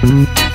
Mm-hmm.